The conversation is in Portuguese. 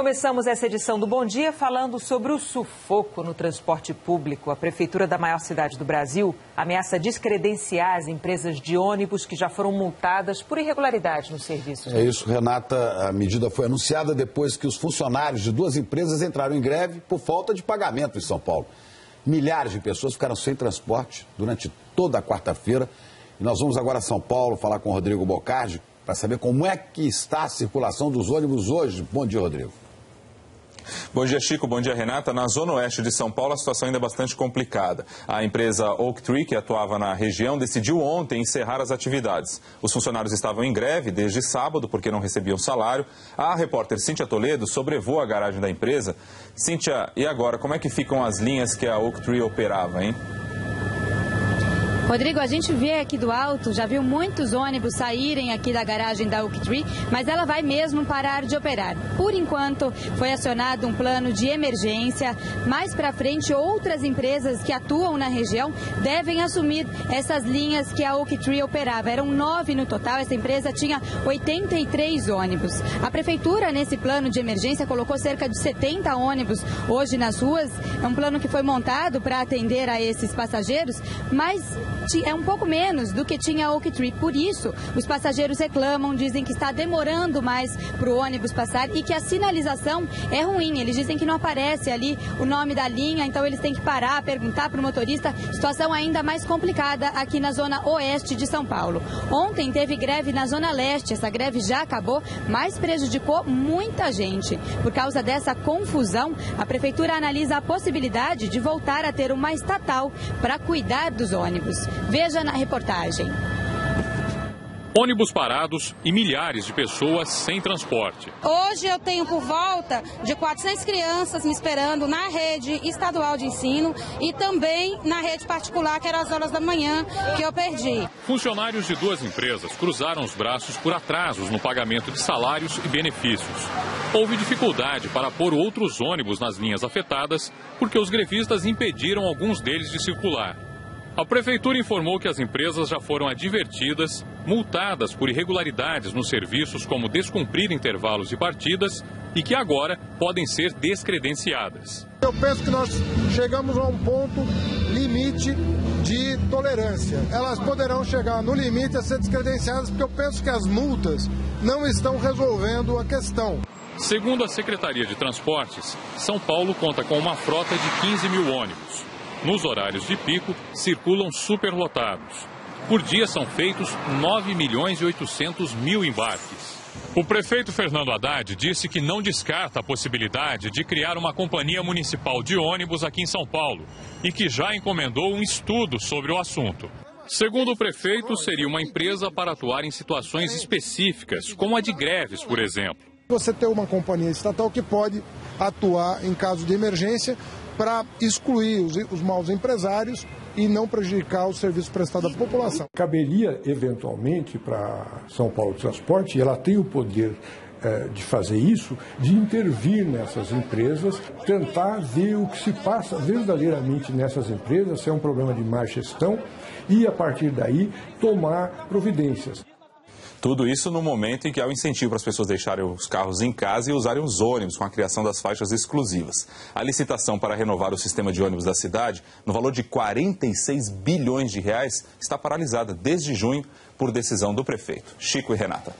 começamos essa edição do Bom Dia falando sobre o sufoco no transporte público. A prefeitura da maior cidade do Brasil ameaça descredenciar as empresas de ônibus que já foram multadas por irregularidade nos serviços. É isso, Renata. A medida foi anunciada depois que os funcionários de duas empresas entraram em greve por falta de pagamento em São Paulo. Milhares de pessoas ficaram sem transporte durante toda a quarta-feira. E nós vamos agora a São Paulo falar com o Rodrigo Bocardi, para saber como é que está a circulação dos ônibus hoje. Bom dia, Rodrigo. Bom dia, Chico. Bom dia, Renata. Na zona oeste de São Paulo, a situação ainda é bastante complicada. A empresa Oak Tree, que atuava na região, decidiu ontem encerrar as atividades. Os funcionários estavam em greve desde sábado porque não recebiam salário. A repórter Cíntia Toledo sobrevoou a garagem da empresa. Cíntia, e agora, como é que ficam as linhas que a Oak Tree operava, hein? Rodrigo, a gente vê aqui do alto, já viu muitos ônibus saírem aqui da garagem da Oak Tree, mas ela vai mesmo parar de operar. Por enquanto, foi acionado um plano de emergência. Mais para frente, outras empresas que atuam na região devem assumir essas linhas que a Oak Tree operava. Eram nove no total, essa empresa tinha 83 ônibus. A prefeitura, nesse plano de emergência, colocou cerca de 70 ônibus hoje nas ruas. É um plano que foi montado para atender a esses passageiros, mas é um pouco menos do que tinha a Oak Tree. Por isso, os passageiros reclamam, dizem que está demorando mais para o ônibus passar e que a sinalização é ruim. Eles dizem que não aparece ali o nome da linha, então eles têm que parar, perguntar para o motorista. Situação ainda mais complicada aqui na zona oeste de São Paulo. Ontem teve greve na zona leste, essa greve já acabou, mas prejudicou muita gente. Por causa dessa confusão, a prefeitura analisa a possibilidade de voltar a ter uma estatal para cuidar dos ônibus. Veja na reportagem. Ônibus parados e milhares de pessoas sem transporte. Hoje eu tenho por volta de 400 crianças me esperando na rede estadual de ensino e também na rede particular, que era as horas da manhã, que eu perdi. Funcionários de duas empresas cruzaram os braços por atrasos no pagamento de salários e benefícios. Houve dificuldade para pôr outros ônibus nas linhas afetadas porque os grevistas impediram alguns deles de circular. A prefeitura informou que as empresas já foram advertidas, multadas por irregularidades nos serviços, como descumprir intervalos de partidas, e que agora podem ser descredenciadas. Eu penso que nós chegamos a um ponto limite de tolerância. Elas poderão chegar no limite a ser descredenciadas, porque eu penso que as multas não estão resolvendo a questão. Segundo a Secretaria de Transportes, São Paulo conta com uma frota de 15 mil ônibus. Nos horários de pico, circulam superlotados. Por dia são feitos 9 milhões e 800 mil embarques. O prefeito Fernando Haddad disse que não descarta a possibilidade de criar uma companhia municipal de ônibus aqui em São Paulo e que já encomendou um estudo sobre o assunto. Segundo o prefeito, seria uma empresa para atuar em situações específicas, como a de greves, por exemplo. Você tem uma companhia estatal que pode atuar em caso de emergência para excluir os, os maus empresários e não prejudicar o serviço prestado à população. Caberia, eventualmente, para São Paulo Transporte, ela tem o poder eh, de fazer isso, de intervir nessas empresas, tentar ver o que se passa verdadeiramente nessas empresas, se é um problema de má gestão, e a partir daí tomar providências. Tudo isso no momento em que há o incentivo para as pessoas deixarem os carros em casa e usarem os ônibus com a criação das faixas exclusivas. A licitação para renovar o sistema de ônibus da cidade, no valor de 46 bilhões de reais, está paralisada desde junho por decisão do prefeito. Chico e Renata.